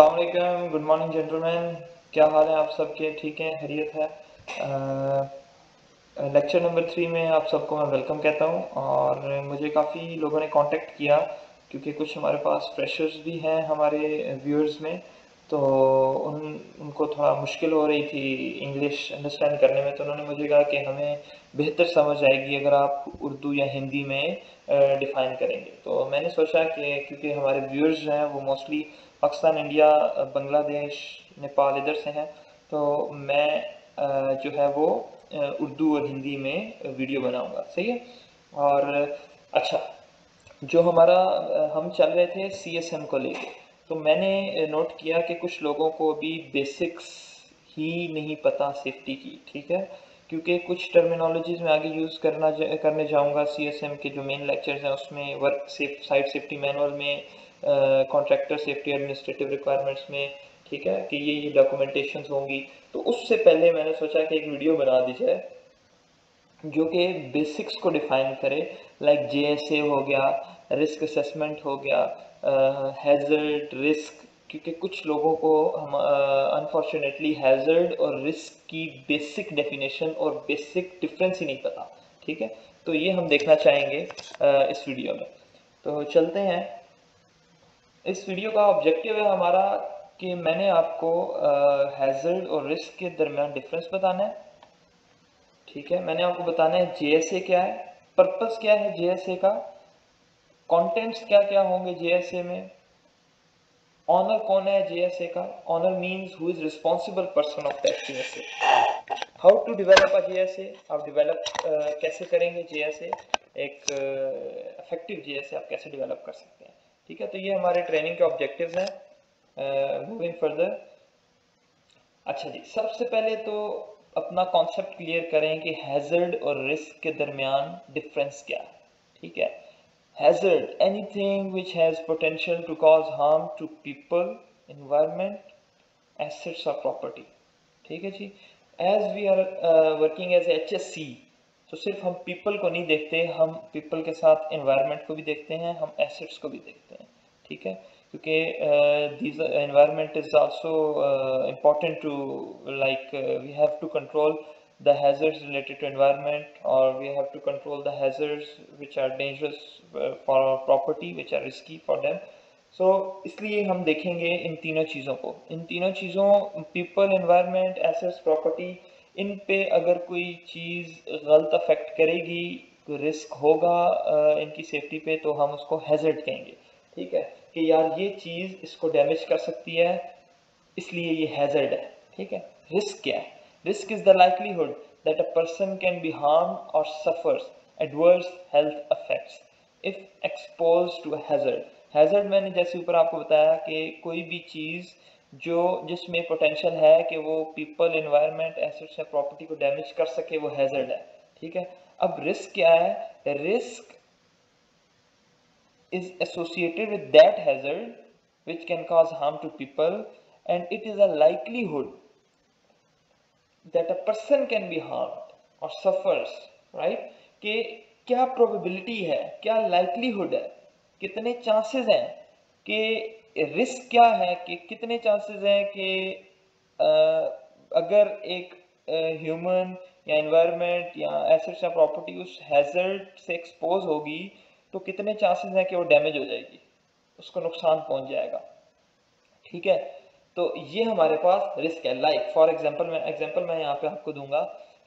अलैक्म good morning gentleman. क्या हाल है आप सबके? ठीक हैं? खैरियत है? लेक्चर नंबर थ्री में आप सबको मैं वेलकम कहता हूँ और मुझे काफ़ी लोगों ने कांटेक्ट किया क्योंकि कुछ हमारे पास फ्रेशर्स भी हैं हमारे व्यूअर्स में तो उन, उनको थोड़ा मुश्किल हो रही थी इंग्लिश अंडरस्टैंड करने में तो उन्होंने मुझे कहा कि हमें बेहतर समझ आएगी अगर आप उर्दू या हिंदी में डिफ़ाइन करेंगे। तो मैंने सोचा कि क्योंकि हमारे व्यूअर्स हैं वो मोस्टली पाकिस्तान, इंडिया, बांग्लादेश, नेपाल इधर से हैं। तो मैं जो है वो उर्दू और हिंदी में वीडियो बनाऊँगा, सही है? और अच्छा जो हमारा हम चल रहे थे सी एस एम को लेके तो मैंने नोट किया कि कुछ लोगों को अभी बेसिक्स ही नहीं पता सेफ्टी की, ठीक है? क्योंकि कुछ टर्मिनोलॉजीज में आगे यूज़ करना, करने जाऊँगा सी एस एम के जो मेन लेक्चर्स हैं, उसमें work safe site safety manual में कॉन्ट्रैक्टर सेफ्टी एडमिनिस्ट्रेटिव रिक्वायरमेंट्स में ठीक है कि ये ये डॉक्यूमेंटेशन होंगी। तो उससे पहले मैंने सोचा कि एक वीडियो बना दी जाए जो कि बेसिक्स को डिफाइन करे लाइक जेएसए हो गया रिस्क असेसमेंट हो गया हैजर्ड रिस्क क्योंकि कुछ लोगों को हम अनफॉर्चुनेटली हैजर्ड और रिस्क की बेसिक डेफिनेशन और बेसिक डिफरेंस ही नहीं पता ठीक है? तो ये हम देखना चाहेंगे आ, इस वीडियो में। तो चलते हैं। इस वीडियो का ऑब्जेक्टिव है हमारा कि मैंने आपको हैजर्ड और रिस्क के दरमियान डिफरेंस बताना है। ठीक है? मैंने आपको बताना है जेएसए क्या है पर्पस क्या है जेएसए का कंटेंट्स क्या क्या होंगे जेएसए में ऑनर कौन है जेएसए का owner means who is responsible person of that JSA how to develop a JSA आप डेवलप कैसे करेंगे जेएसए एक इफ़ेक्टिव जेएसए आप कैसे डेवलप कर सकते हैं? ठीक है तो ये हमारे ट्रेनिंग के ऑब्जेक्टिव हैं। मूविंग फर्दर अच्छा जी, सबसे पहले तो अपना कॉन्सेप्ट क्लियर करें कि हैजर्ड और रिस्क के दरमियान डिफरेंस क्या ठीक है? Hazard anything which has potential to cause harm to people environment assets और प्रॉपर्टी ठीक है जी? As we are working as H S C तो सिर्फ़ हम पीपल को नहीं देखते, हम पीपल के साथ इन्वायरमेंट को भी देखते हैं, हम एसेट्स को भी देखते हैं। ठीक है? क्योंकि this environment is also important to like we have to control the hazards related to environment और we have to control the hazards which are dangerous for our property which are risky for them so इसलिए हम देखेंगे इन तीनों चीज़ों को। इन तीनों चीज़ों पीपल एनवायरनमेंट एसेस प्रॉपर्टी इन पे अगर कोई चीज़ गलत अफेक्ट करेगी रिस्क होगा uh, इनकी सेफ्टी पे तो हम उसको हैजर्ड कहेंगे। ठीक है? कि यार ये चीज़ इसको डैमेज कर सकती है, इसलिए ये हैजर्ड है, ठीक है? रिस्क क्या है? Risk is the likelihood that a person can be harm और suffers adverse health effects if expose to hazard hazard मैंने जैसे ऊपर आपको बताया कि कोई भी चीज़ जो, जिसमें पोटेंशियल है कि वो पीपल इन्वायरमेंट एसेट्स या प्रॉपर्टी को डैमेज कर सके, वो हैजर्ड है, ठीक है? अब रिस्क क्या है? Risk is associated with that hazard which can cause harm to people and it is a likelihood that a person can be harmed or suffers right कि क्या प्रोबेबिलिटी है क्या लाइकलीहुड है कितने चांसेस हैं कि रिस्क क्या है कि कितने चांसेस हैं कि अगर एक ह्यूमन या एनवायरनमेंट या एसेट्स या प्रॉपर्टी उस हैजर्ड से एक्सपोज होगी तो कितने चांसेस हैं कि वो डैमेज हो जाएगी? उसको नुकसान पहुँच जाएगा। ठीक है? तो ये हमारे पास रिस्क है। लाइक फॉर एग्जांपल मैं एग्जांपल मैं यहाँ पे आपको दूँगा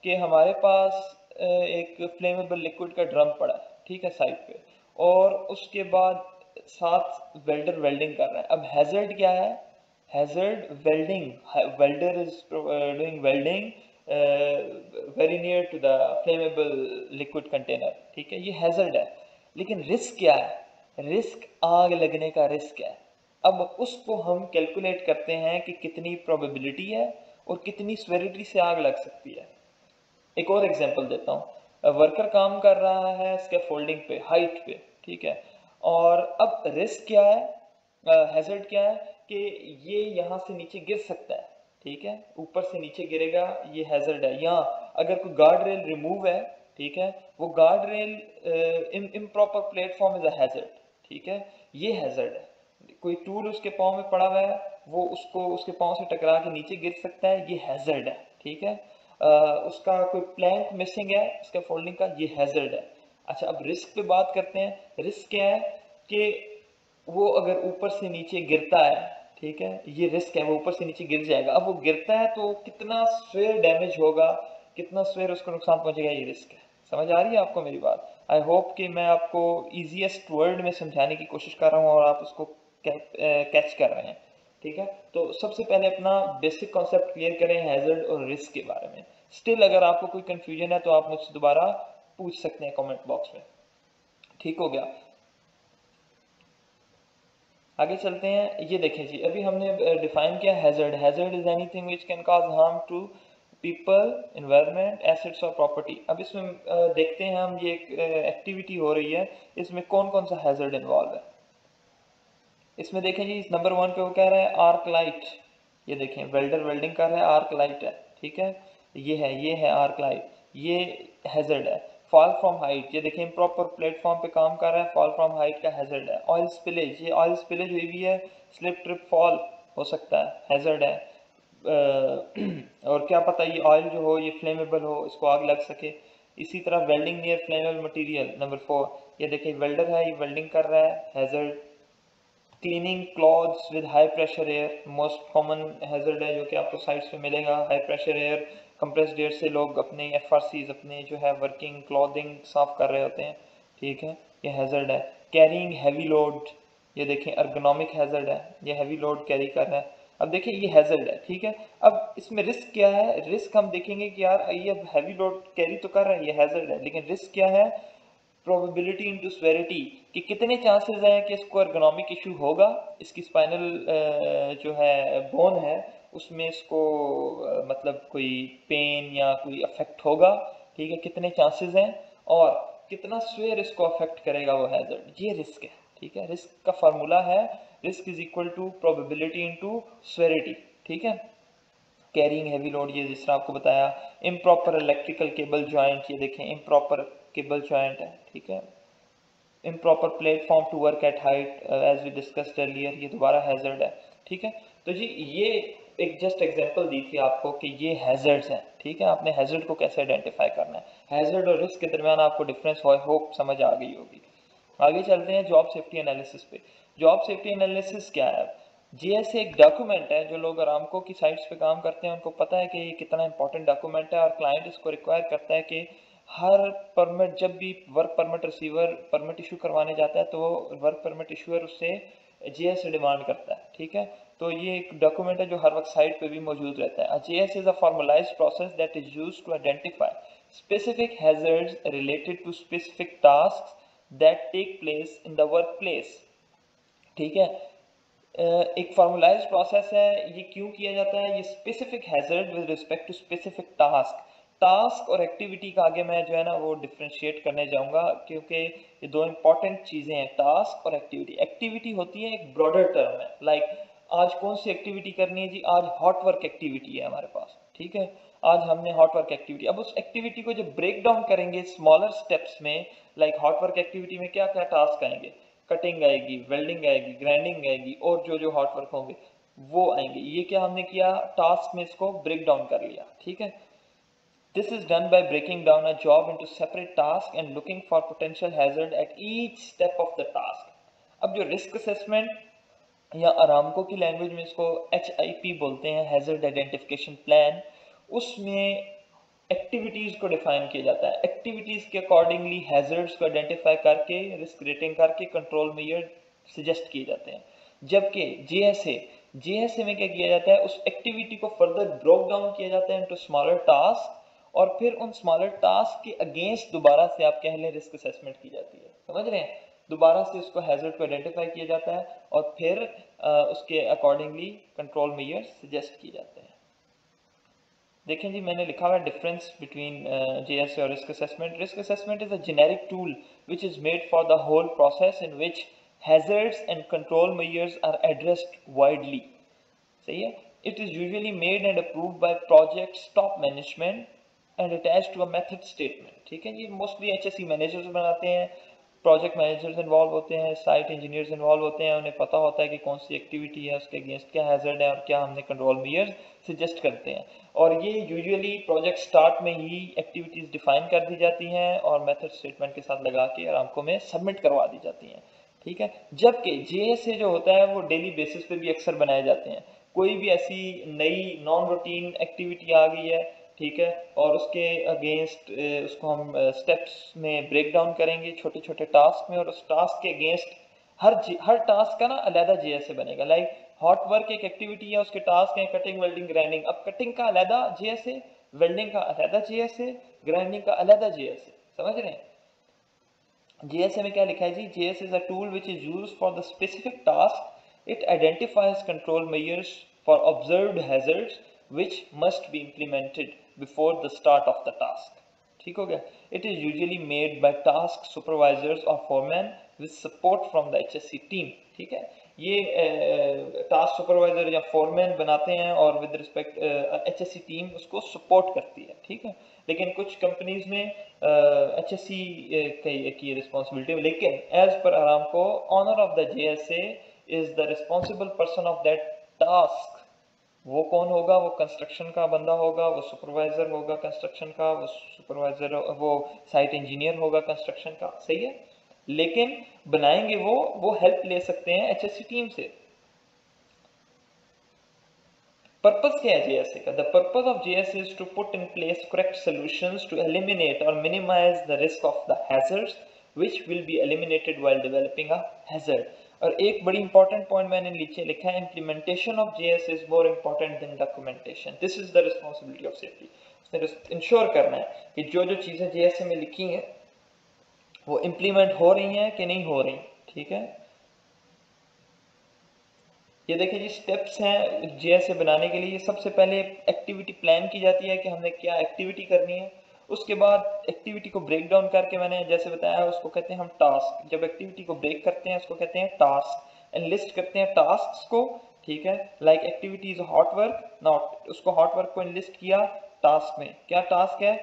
कि हमारे पास एक फ्लेमेबल लिक्विड का ड्रम पड़ा है, ठीक है साइड पे। और उसके बाद साथ वेल्डर वेल्डिंग कर रहा है। अब हैजर्ड क्या है? Hazard welding welder is doing welding very near to the flammable liquid container ठीक है? ये हैजर्ड है। लेकिन रिस्क क्या है? रिस्क आग लगने का रिस्क है। अब उसको हम कैलकुलेट करते हैं कि कितनी प्रोबेबिलिटी है और कितनी स्वेरिटी से आग लग सकती है। एक और एग्जांपल देता हूँ। वर्कर काम कर रहा है इसके फोल्डिंग पे हाइट पे, ठीक है? और अब रिस्क क्या है? हैजर्ड क्या है? कि ये यहाँ से नीचे गिर सकता है, ठीक है? ऊपर से नीचे गिरेगा, ये हैजर्ड है। यहाँ अगर कोई गार्ड रेल रिमूव है, ठीक है? वो guard rail improper platform is a hazard ठीक है? ये हैजर्ड है। कोई टूल उसके पाँव में पड़ा हुआ है वो उसको उसके पाँव से टकरा के नीचे गिर सकता है ये हैजर्ड है ठीक है? आ, उसका कोई प्लैंक मिसिंग है उसका फोल्डिंग का ये हैजर्ड है। अच्छा अब रिस्क पे बात करते हैं। रिस्क क्या है कि वो अगर ऊपर से नीचे गिरता है ठीक है? ये रिस्क है वो ऊपर से नीचे गिर जाएगा। अब वो गिरता है तो कितना स्वेयर डैमेज होगा कितना स्वेयर उसको नुकसान पहुंचेगा ये रिस्क है। समझ आ रही है आपको मेरी बात? आई होप कि मैं आपको इजीएस्ट वर्ड में समझाने की कोशिश कर रहा हूँ और आप उसको कैच कर रहे हैं, ठीक है? तो सबसे पहले अपना बेसिक कॉन्सेप्ट क्लियर करें हैजर्ड और रिस्क के बारे में। स्टिल अगर आपको कोई कंफ्यूजन है तो आप मुझसे दोबारा पूछ सकते हैं कमेंट बॉक्स में। ठीक हो गया? आगे चलते हैं। ये देखें जी, अभी हमने डिफाइन किया hazard hazard is anything which can cause harm to people environment assets और प्रॉपर्टी अब इसमें देखते हैं हम, ये एक एक्टिविटी हो रही है। इसमें कौन कौन सा हैजर्ड इन्वॉल्व है? इसमें देखें जी नंबर वन पे वो कह रहा है आर्क लाइट ये देखें वेल्डर वेल्डिंग कर रहा है आर्क लाइट है, ठीक है? ये है ये है आर्क लाइट ये हैजर्ड है. फॉल फ्रॉम हाइट ये देखें प्रॉपर प्लेटफॉर्म पे काम कर रहा है फॉल फ्रॉम हाइट का हैजर्ड है. ऑयल स्पिलेज ये ऑयल स्पिलेज हुई भी है स्लिप ट्रिप फॉल हो सकता है हैजर्ड है. और क्या पता ये ऑयल जो हो, ये फ्लेमेबल हो, इसको आग लग सके। इसी तरह welding near flammable material number four ये देखिए वेल्डर है, ये वेल्डिंग कर रहा है cleaning clothes with high pressure air most common hazard है, जो कि आपको साइट्स पे मिलेगा। High pressure air compressed air से लोग अपने एफ़ अपने जो है वर्किंग क्लॉथिंग साफ़ कर रहे होते हैं। ठीक है, ये हैजर्ड है। कैरिंग हैवी लोड ये देखें अर्गोनॉमिक हैजर्ड है। ये हैवी लोड कैरी कर रहा है। अब देखिए, ये हैजर्ड है, ठीक है? अब इसमें रिस्क क्या है? रिस्क हम देखेंगे कि यार, ये अब हैवी लोड कैरी तो कर रहा है, ये हैजर्ड है, लेकिन रिस्क क्या है? प्रोबेबिलिटी इनटू स्वेरिटी कि कितने चांसेस हैं कि इसको अर्गोनॉमिक इशू होगा? इसकी स्पाइनल जो है बोन है, उसमें इसको मतलब कोई पेन या कोई अफेक्ट होगा, ठीक है? कितने चांसेस हैं? और कितना स्वेयर इसको अफेक्ट करेगा वो हैजर्ड ये रिस्क है। ठीक है? रिस्क का फॉर्मूला है risk is equal to probability into severity ठीक है? कैरिंग हैवी लोड ये जिस तरह आपको बताया इम्प्रॉपर इलेक्ट्रिकल केबल ज्वाइंट ये देखें इम्प्रॉपर केबल ज्वाइंट है, ठीक है? Improper platform to work at height as we discussed earlier ये दोबारा हैजर्ड है, ठीक है? तो जी, ये एक जस्ट एग्जांपल दी थी आपको कि ये हैजर्ड्स हैं, ठीक है? आपने हैजर्ड को कैसे आइडेंटिफाई करना है? हैजर्ड और रिस्क के दरमियान आपको डिफरेंस होप समझ आ गई होगी। आगे चलते हैं जॉब सेफ्टी एनालिसिस पे। जॉब सेफ्टी एनालिसिस क्या है? जीएस एक डॉक्यूमेंट है जो लोग आरामको की साइट्स पे काम करते हैं, उनको पता है कि ये कितना इंपॉर्टेंट डॉक्यूमेंट है और क्लाइंट इसको रिक्वायर करता है कि हर परमिट जब भी work permit receiver permit issue करवाने जाता है तो वो वर्क परमिट इशूअर उससे जीएस डिमांड करता है, ठीक है? तो ये एक डॉक्यूमेंट है जो हर वक्त साइट पे भी मौजूद रहता है। JS is a formalized process that is use to identify specific related to specific specific tasks that take place in the workplace. ठीक है? एक फॉर्मुलाइज प्रोसेस है ये क्यों किया जाता है? ये specific hazard with respect to specific task task और एक्टिविटी का आगे मैं जो है ना वो डिफ्रेंशिएट करने जाऊँगा क्योंकि ये दो इंपॉर्टेंट चीज़ें हैं टास्क और एक्टिविटी एक्टिविटी होती है एक ब्रॉडर टर्म है लाइक like, आज कौन सी एक्टिविटी करनी है जी? आज हॉट वर्क एक्टिविटी है हमारे पास ठीक है? आज हमने हॉट वर्क एक्टिविटी अब उस एक्टिविटी को जब ब्रेक डाउन करेंगे स्मॉलर स्टेप्स में लाइक हॉट वर्क एक्टिविटी में क्या क्या टास्क आएँगे? कटिंग आएगी वेल्डिंग आएगी ग्राइंडिंग आएगी, और जो जो हॉट वर्क होंगे, वो आएँगे। ये क्या हमने किया? टास्क में इसको ब्रेक डाउन कर लिया, ठीक है? This is done by breaking down a job into separate tasks and looking for potential hazard at each step of the task. अब जो रिस्क असेसमेंट या आरामको की लैंग्वेज में इसको एच आई पी बोलते हैं हैजर्ड आइडेंटिफिकेशन प्लान उसमें activities को डिफाइन किया जाता है। एक्टिविटीज़ के अकॉर्डिंगली हैजर्ड्स को आइडेंटिफाई करके रिस्क रेटिंग करके कंट्रोल मेयर सजेस्ट किए जाते हैं। जबकि जे एस ए जे एस ए में क्या किया जाता है? उस एक्टिविटी को फर्दर ब्रोक डाउन किया जाता है इनटू स्मॉलर टास्क और फिर उन स्मॉलर टास्क के अगेंस्ट दोबारा से आप कह लें रिस्क असेसमेंट की जाती है। समझ रहे हैं? दोबारा से उसको हैजर्ड को आइडेंटिफाई किया जाता है और फिर आ, उसके अकॉर्डिंगली कंट्रोल मेयर्स सजेस्ट किए जाते हैं। देखें जी, मैंने लिखा हुआ है डिफरेंस बिटवीन जे एस और risk assessment risk assessment is a generic tool which is made for the whole process in which hazards and control measures are addressed widely सही है? It is usually made and approved by project top management and attach to a method statement ठीक है जी? Mostly H S C managers बनाते हैं project managers involve होते हैं site engineers involve होते हैं, उन्हें पता होता है कि कौन सी एक्टिविटी है, उसके अगेंस्ट क्या हैजर्ड है और क्या हमने कंट्रोल मेयर्स सजेस्ट करते हैं। और ये यूजुअली प्रोजेक्ट स्टार्ट में ही एक्टिविटीज़ डिफाइन कर दी जाती हैं और मेथड स्टेटमेंट के साथ लगा के आरामको में सबमिट करवा दी जाती हैं। ठीक है? जबकि जे एस जो होता है, वो डेली बेसिस पे भी अक्सर बनाए जाते हैं। कोई भी ऐसी नई नॉन रूटीन एक्टिविटी आ गई है ठीक है? और उसके अगेंस्ट उसको हम स्टेप्स में ब्रेक डाउन करेंगे छोटे छोटे टास्क में और उस टास्क के अगेंस्ट हर हर टास्क का ना अलहदा जे से बनेगा। लाइक हॉट वर्क एक एक्टिविटी है, उसके टास्क हैं कटिंग वेल्डिंग ग्राइंडिंग अब कटिंग का अलहदा जे है वेल्डिंग का अलहदा जे है ग्राइंडिंग का अलहदा जे है समझ रहे हैं? JSA में क्या लिखा है जी? JS is a tool which is use for the specific task it identifies control measures for observe hazards which must be implemented before the start of the task. ठीक हो गया? It is usually made by task supervisors or foremen with support from the HSC team ठीक है? ये task supervisor या foreman बनाते हैं और with respect H S C team उसको सपोर्ट करती है। ठीक है? लेकिन कुछ कंपनीज़ में एच एस सी की रिस्पॉन्सिबिलिटी लेकिन एज पर आराम को owner of the J S A is the responsible person of that task वो कौन होगा? वो कंस्ट्रक्शन का बंदा होगा, वो सुपरवाइजर होगा कंस्ट्रक्शन का, वो सुपरवाइजर वो साइट इंजीनियर होगा कंस्ट्रक्शन का, सही है? लेकिन बनाएँगे वो वो हेल्प ले सकते हैं एच टीम से। पर्पज क्या है जेएसए का? The purpose of JSA is to put in place correct solutions to eliminate और minimize the risk of the hazards which will be eliminated while developing a hazard. और एक बड़ी important point मैंने नीचे लिखा है implementation of JS is more important than documentation this is the responsibility of safety उसने ensure करना है कि जो जो चीज़ें जेएस में लिखी हैं, वो इम्प्लीमेंट हो रही हैं कि नहीं हो रही, ठीक है? ये देखिए जी स्टेप्स हैं जे बनाने के लिए। सबसे पहले एक्टिविटी प्लान की जाती है कि हमने क्या एक्टिविटी करनी है। उसके बाद एक्टिविटी को ब्रेक डाउन करके मैंने जैसे बताया है, उसको कहते हैं हम टास्क जब एक्टिविटी को ब्रेक करते हैं, उसको कहते हैं टास्क एनलिस्ट करते हैं टास्क को, ठीक है? Like activity is hot work not उसको हॉट वर्क को एनलिस्ट किया टास्क में. क्या टास्क है?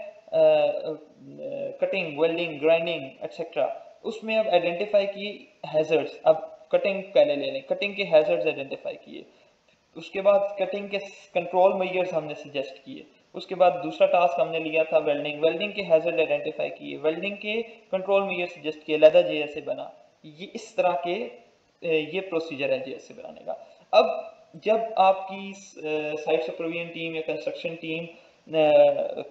कटिंग वेल्डिंग ग्राइंडिंग एक्सेट्रा उसमें अब आइडेंटिफाई की हैजर्ड्स अब कटिंग पहले ले लें. कटिंग के हैजर्ड्स आइडेंटिफाई किए. उसके बाद कटिंग के कंट्रोल मेजर्स हमने सजेस्ट किए. उसके बाद दूसरा टास्क हमने लिया था वेल्डिंग वेल्डिंग के हैजर्ड आइडेंटिफाई किए. वेल्डिंग के कंट्रोल मेजर सजेस्ट किए. लेदर जे ऐसे बना. ये इस तरह के ये प्रोसीजर है जे ऐसे बनाने का. अब जब आपकी साइट सुपरविजन टीम या कंस्ट्रक्शन टीम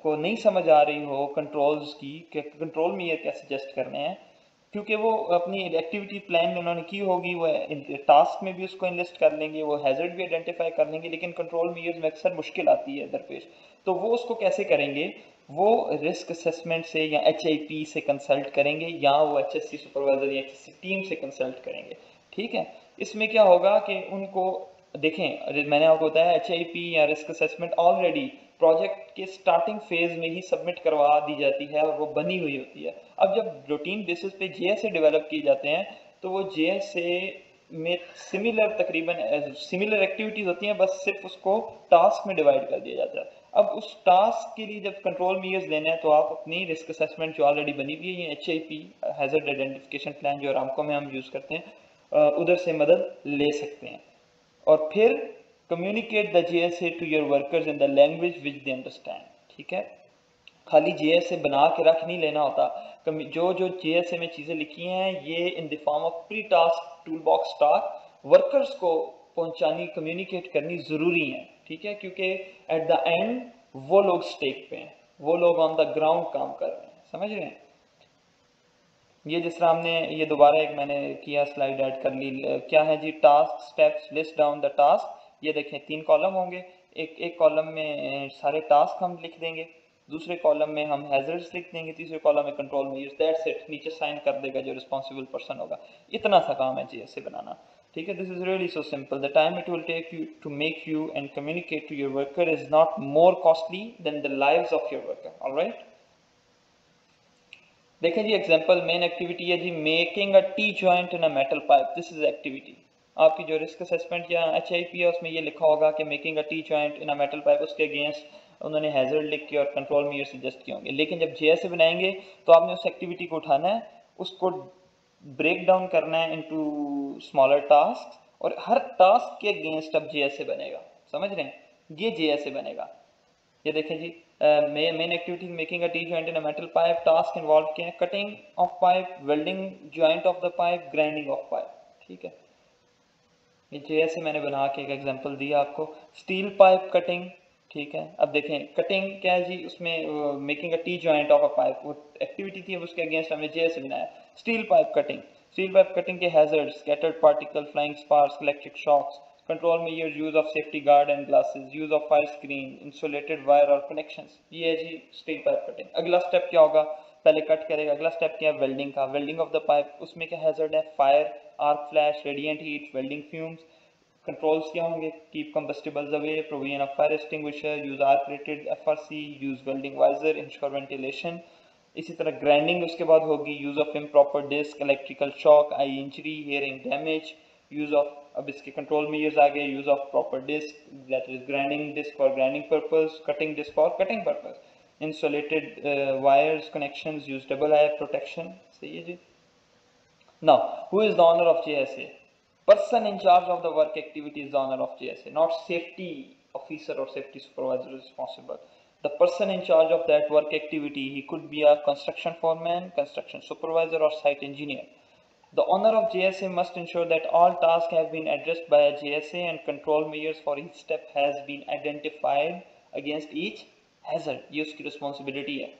को नहीं समझ आ रही हो कंट्रोल्स की कंट्रोल में ये क्या सजेस्ट करने हैं, क्योंकि वो अपनी एक्टिविटी प्लान में उन्होंने की होगी, वो टास्क में भी उसको इन्वेस्ट कर लेंगे, वो हैजर्ड भी आइडेंटिफाई कर लेंगे, लेकिन कंट्रोल मीयर्स में अक्सर मुश्किल आती है दरपेश. तो वो उसको कैसे करेंगे? वो रिस्क असेसमेंट से या एचआईपी से कंसल्ट करेंगे या वो एच सुपरवाइजर या एचएससी टीम से कंसल्ट करेंगे। ठीक है? इसमें क्या होगा कि उनको, देखें मैंने आपको बताया एचआईपी या रिस्क असेसमेंट ऑलरेडी प्रोजेक्ट के स्टार्टिंग फ़ेज़ में ही सबमिट करवा दी जाती है और वो बनी हुई होती है। अब जब रूटीन बेसिस पे जे डेवलप किए जाते हैं तो वो जेएसए में सिमिलर तकरीबन सिमिलर एक्टिविटीज़ होती हैं, बस सिर्फ़ उसको टास्क में डिवाइड कर दिया जाता है। अब उस टास्क के लिए जब कंट्रोल मीयर्स लेने हैं तो आप अपनी रिस्क असेसमेंट जो ऑलरेडी बनी हुई है H I P hazard identification plan जो आरामको में हम यूज़ करते हैं उधर से मदद ले सकते हैं। और फिर communicate the J S A to your workers in the language which they understand ठीक है? खाली जे एस ए बना के रख नहीं लेना होता। जो जो जे एस ए में चीज़ें लिखी हैं, ये in the form of pre task tool box task workers को पहुंचानी कम्युनिकेट करनी ज़रूरी है, ठीक है? क्योंकि एट द एंड वो लोग स्टेक पे हैं, वो लोग ऑन द ग्राउंड काम कर रहे हैं, समझ रहे हैं? ये जिस तरह हमने, ये दोबारा एक मैंने किया स्लाइड ऐड कर ली क्या है जी? Task steps list down the task ये देखें, तीन कॉलम होंगे, एक एक कॉलम में सारे टास्क हम लिख देंगे, दूसरे कॉलम में हम हैजर्ड्स लिख देंगे, तीसरे कॉलम में कंट्रोल मेजर्स दैट्स इट नीचे साइन कर देगा जो रिस्पॉन्सिबल पर्सन होगा। इतना सा काम है जी, ऐसे बनाना। ठीक है this is really so simple the time it will take you to make you and communicate to your worker is not more costly than the lives of your worker alright देखें जी एग्जांपल मेन एक्टिविटी है जी making a T joint in a metal pipe this is activity आपकी जो risk assessment या H I P है, उसमें ये लिखा होगा कि making a T joint in a metal pipe उसके अगेंस्ट उन्होंने हैजर्ड लिख के और कंट्रोल मीयर सजेस्ट किए होंगे। लेकिन जब जे बनाएँगे तो आपने उस एक्टिविटी को उठाना है, उसको ब्रेक डाउन करना है इनटू स्मॉलर टास्क और हर टास्क के अगेंस्ट अब जेएसए बनेगा। समझ रहे हैं? ये जेएसए बनेगा। ये देखें जी main activity making a T joint in a metal pipe task involve किए हैं? Cutting of pipe welding joint of the pipe grinding of pipe ठीक है? ये जे से मैंने बना के एक एग्जांपल दिया आपको। स्टील पाइप कटिंग ठीक है? अब देखें कटिंग क्या है जी? उसमें making a T joint of a pipe वो एक्टिविटी थी उसके अगेंस्ट हमने जे से बनाया। Steel pipe cutting steel pipe cutting के hazard scattered particle flying sparks electric shocks control measures use of safety guard and glasses use of fire screen insulated wire और connections ये है जी स्टील पाइप कटिंग अगला step क्या होगा? पहले cut करेगा। अगला स्टेप क्या है? वेल्डिंग का। वेल्डिंग ऑफ़ द पाइप उसमें क्या हैजर्ड है? Fire arc flash radiant heat welding fumes controls क्या होंगे? Keep combustibles away provision of fire extinguisher use arc rated FRC use welding visor ensure ventilation इसी तरह ग्राइंडिंग उसके बाद होगी use of improper disc electrical shock eye injury hearing damage use of अब इसके control measures आ गए use of proper disc that is grinding disc for grinding purpose cutting disc for cutting purpose insulated wires connections use double eye protection सही है जी Now, who is the owner of JSA? Person in charge of the work activity is the owner of JSA, not safety officer or safety supervisor is responsible. The person in charge of that work activity, he could be a construction foreman, construction supervisor or site engineer. The owner of JSA must ensure that all tasks have been addressed by a JSA and control measures for each step has been identified against each hazard. ये उसकी responsibility है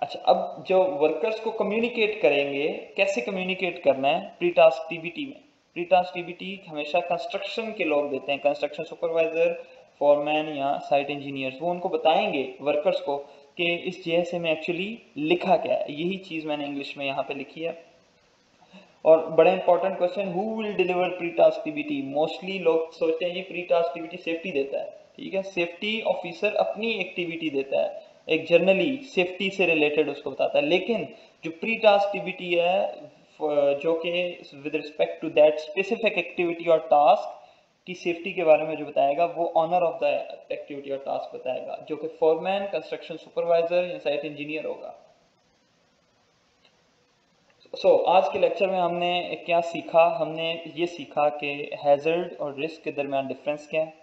अच्छा अब जो workers को communicate करेंगे कैसे communicate करना है प्री टास्क टीबीटी में प्री टास्क टीबीटी हमेशा कंस्ट्रक्शन के लोग देते हैं कंस्ट्रक्शन सुपरवाइजर फॉरमैन या साइट इंजीनियर्स वो उनको बताएँगे वर्कर्स को कि इस जे में एक्चुअली लिखा क्या है। यही चीज़ मैंने इंग्लिश में यहाँ पे लिखी है। और बड़ा important question who will deliver pre task mostly लोग सोचते हैं ये प्री टास्क सेफ्टी देता है। ठीक है? सेफ्टी ऑफिसर अपनी एक्टिविटी देता है। एक जर्नली सेफ्टी से रिलेटेड उसको बताता है। लेकिन जो प्री टास्क टीबीटी है जो कि with respect to that specific activity और टास्क की सेफ्टी के बारे में जो बताएगा वो ऑनर ऑफ़ द एक्टिविटी और टास्क बताएगा जो कि फॉरमैन कंस्ट्रक्शन सुपरवाइजर या साइट इंजीनियर होगा। सो so, आज के लेक्चर में हमने क्या सीखा? हमने ये सीखा कि हैजर्ड और रिस्क के दरमियान डिफरेंस क्या है।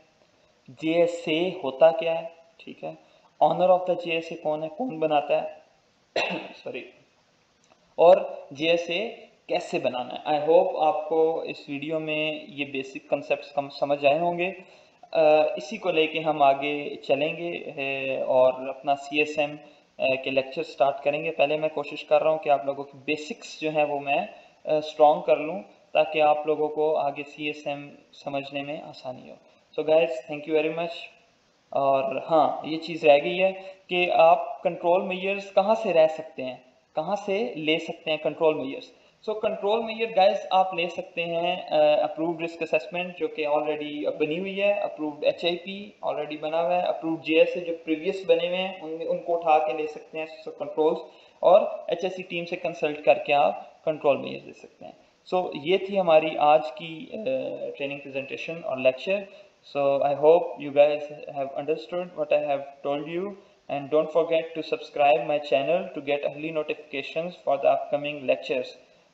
जे होता क्या है? ठीक है। ऑनर ऑफ़ द जीएसए कौन है? कौन बनाता है? सॉरी और जीएसए कैसे बनाना है? आई होप आपको इस वीडियो में ये बेसिक कंसेप्ट समझ आए होंगे। इसी को लेके हम आगे चलेंगे और अपना सी एस एम के लेक्चर स्टार्ट करेंगे। पहले मैं कोशिश कर रहा हूँ कि आप लोगों की बेसिक्स जो है वो मैं स्ट्रॉन्ग कर लूँ, ताकि आप लोगों को आगे सी एस एम समझने में आसानी हो। So guys thank you very much और हाँ ये चीज़ रह गई है कि आप कंट्रोल मेयर्स कहाँ से रह सकते हैं? कहाँ से ले सकते हैं control measures so control measure guys आप ले सकते हैं अप्रूव्ड रिस्क असेसमेंट जो कि ऑलरेडी बनी हुई है अप्रूव्ड एचआईपी ऑलरेडी बना हुआ है अप्रूव्ड जे जो प्रीवियस बने हुए हैं उनमें उनको उठा के ले सकते हैं सो कंट्रोल्स और एचएससी टीम से कंसल्ट करके आप कंट्रोल मेयर्स ले सकते हैं। सो so, ये थी हमारी आज की ट्रेनिंग uh, प्रेजेंटेशन और lecture so I hope you guys have understood what I have told you and don't forget to subscribe my channel to get early notifications for the upcoming lectures.